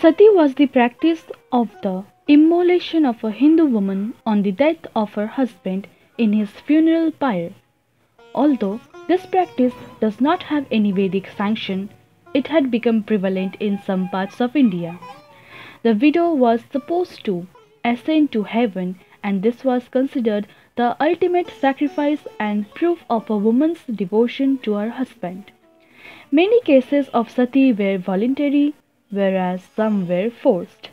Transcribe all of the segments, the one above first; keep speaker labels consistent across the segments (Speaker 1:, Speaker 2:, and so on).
Speaker 1: Sati was the practice of the immolation of a Hindu woman on the death of her husband in his funeral pyre. Although this practice does not have any Vedic sanction, it had become prevalent in some parts of India. The widow was supposed to ascend to heaven, and this was considered the ultimate sacrifice and proof of a woman's devotion to her husband. Many cases of sati were voluntary, whereas some were forced.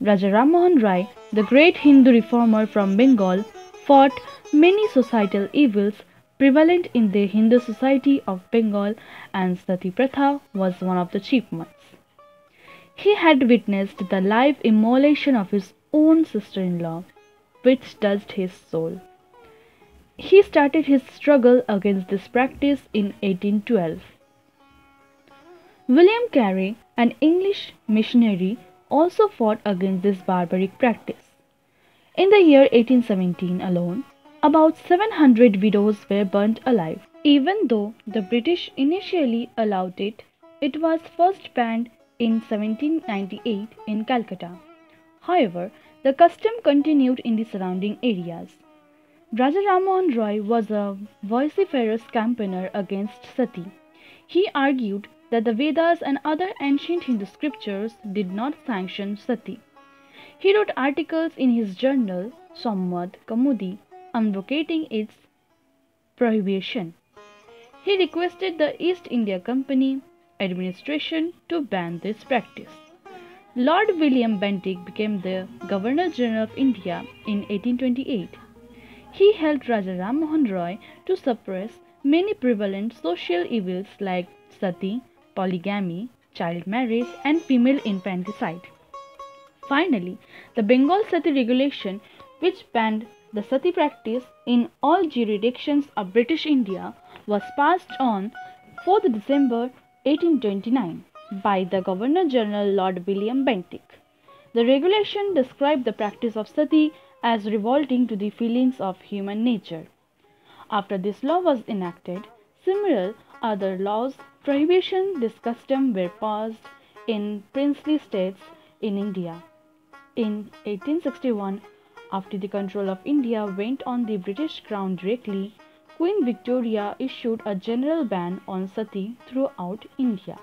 Speaker 1: Raja Rammohun Rai, the great Hindu reformer from Bengal, fought many societal evils prevalent in the Hindu society of Bengal and Sati Pratha was one of the chief ones. He had witnessed the live immolation of his own sister-in-law, which touched his soul. He started his struggle against this practice in 1812. William Carey, an English missionary, also fought against this barbaric practice. In the year 1817 alone, about 700 widows were burnt alive. Even though the British initially allowed it, it was first banned in 1798 in Calcutta. However, the custom continued in the surrounding areas. Raja Rammohun Roy was a vociferous campaigner against sati. He argued that the Vedas and other ancient Hindu scriptures did not sanction sati. He wrote articles in his journal Samvad Kaumudi advocating its prohibition. He requested the East India Company administration to ban this practice. Lord William Bentinck became the Governor General of India in 1828. He helped Raja Rammohun Roy to suppress many prevalent social evils like sati, polygamy, child marriage, and female infanticide. Finally, the Bengal Sati regulation, which banned the sati practice in all jurisdictions of British India, was passed on 4th December 1829 by the Governor General Lord William Bentinck. The regulation described the practice of sati as revolting to the feelings of human nature. After this law was enacted, similar other laws prohibition this custom were passed in princely states in India. In 1861, after the control of India went on the British crown directly, Queen Victoria issued a general ban on sati throughout India.